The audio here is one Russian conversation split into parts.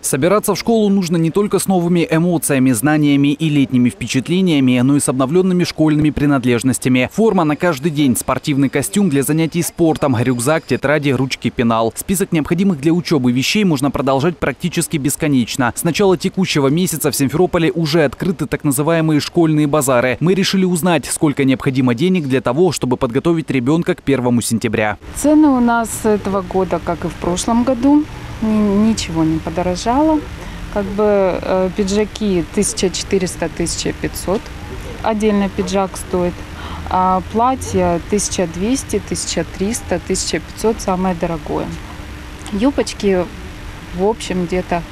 Собираться в школу нужно не только с новыми эмоциями, знаниями и летними впечатлениями, но и с обновленными школьными принадлежностями. Форма на каждый день, спортивный костюм для занятий спортом, рюкзак, тетради, ручки, пенал. Список необходимых для учебы вещей можно продолжать практически бесконечно. С начала текущего месяца в Симферополе уже открыты так называемые школьные базары. Мы решили узнать, сколько необходимо денег для того, чтобы подготовить ребенка к 1 сентября. Цены у нас этого года, как и в прошлом году, ничего не подорожало. Как бы э, пиджаки 1400-1500, отдельно пиджак стоит. А платье 1200, 1300, 1500 самое дорогое. Юбочки в общем где-то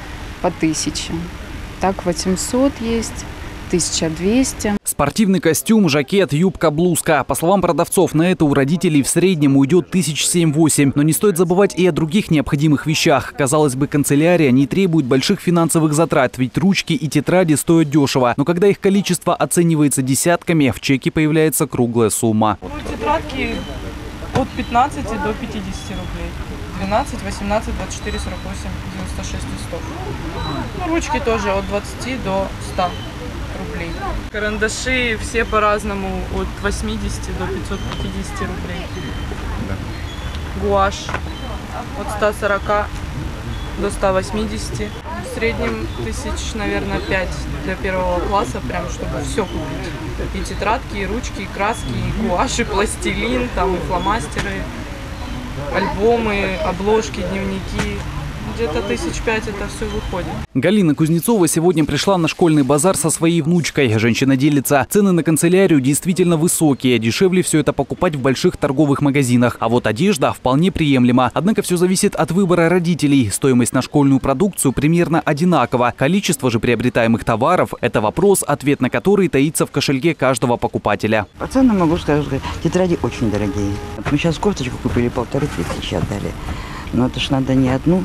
по 1000. Так 800 есть, 1200. Спортивный костюм, жакет, юбка, блузка. По словам продавцов, на это у родителей в среднем уйдет тысяч семь-восемь. Но не стоит забывать и о других необходимых вещах. Казалось бы, канцелярия не требует больших финансовых затрат, ведь ручки и тетради стоят дешево. Но когда их количество оценивается десятками, в чеке появляется круглая сумма. Ну, тетрадки от 15 до 50 рублей. 12, 18, 24, 48, 96 листов. Ну, ручки тоже от 20 до 100 рублей. Карандаши все по-разному, от 80 до 550 рублей. Гуашь от 140 до 180. В среднем тысяч, наверное, 5 для первого класса, прям чтобы все купить. И тетрадки, и ручки, и краски, и гуашь, и пластилин, там, и фломастеры, альбомы, обложки, дневники. Где-то тысяч пять это все выходит. Галина Кузнецова сегодня пришла на школьный базар со своей внучкой. Женщина делится. Цены на канцелярию действительно высокие. Дешевле все это покупать в больших торговых магазинах. А вот одежда вполне приемлема. Однако все зависит от выбора родителей. Стоимость на школьную продукцию примерно одинакова. Количество же приобретаемых товаров – это вопрос, ответ на который таится в кошельке каждого покупателя. По ценам могу сказать, что тетради очень дорогие. Мы сейчас кофточку купили, полторы тысячи отдали. Но это ж надо не одну.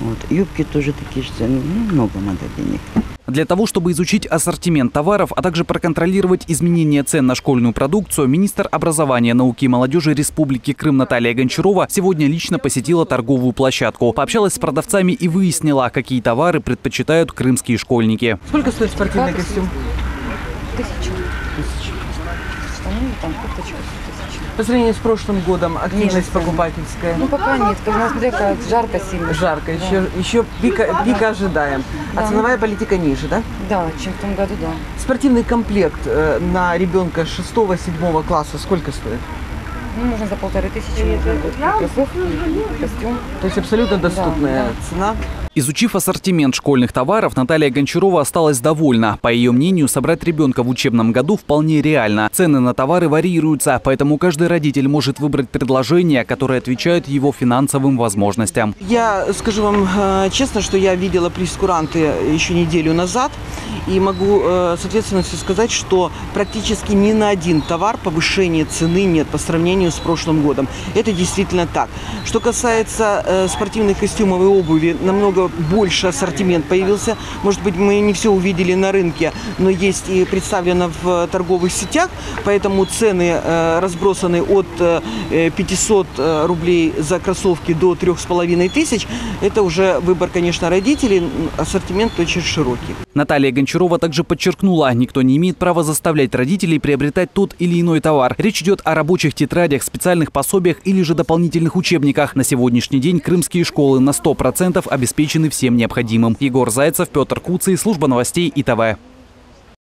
Вот. Юбки тоже такие же цены. Ну, много надо денег. Для того, чтобы изучить ассортимент товаров, а также проконтролировать изменения цен на школьную продукцию, министр образования, науки и молодежи Республики Крым Наталья Гончарова сегодня лично посетила торговую площадку. Пообщалась с продавцами и выяснила, какие товары предпочитают крымские школьники. Сколько стоит спортивный костюм? Тысячу. Штаны, там кофточка тысяча. По сравнению с прошлым годом активность цены. покупательская. Ну пока нет, у нас смотря как жарко сильно. Жарко, еще, еще пика, пика ожидаем. А Да. ценовая политика ниже, да? Да, чем в том году, да. Спортивный комплект э, на ребенка 6-7 класса сколько стоит? Ну, можно за полторы тысячи кроссовки, костюм. То есть абсолютно доступная да. цена. Изучив ассортимент школьных товаров, Наталья Гончарова осталась довольна. По ее мнению, собрать ребенка в учебном году вполне реально. Цены на товары варьируются, поэтому каждый родитель может выбрать предложения, которые отвечают его финансовым возможностям. Я скажу вам э, честно, что я видела прескуранты еще неделю назад. И могу э, с ответственностью сказать, что практически ни на один товар повышения цены нет по сравнению с прошлым годом. Это действительно так. Что касается э, спортивных костюмов и обуви, намного больше ассортимент появился. Может быть, мы не все увидели на рынке, но есть и представлено в торговых сетях. Поэтому цены э, разбросаны от э, 500 э, рублей за кроссовки до 3,5 тысяч. Это уже выбор, конечно, родителей. Ассортимент очень широкий. Наталья Гончарова также подчеркнула, никто не имеет права заставлять родителей приобретать тот или иной товар. Речь идет о рабочих тетрадях, специальных пособиях или же дополнительных учебниках. На сегодняшний день крымские школы на 100% обеспечены всем необходимым. Егор Зайцев, Петр Куцый, служба новостей ИТВ.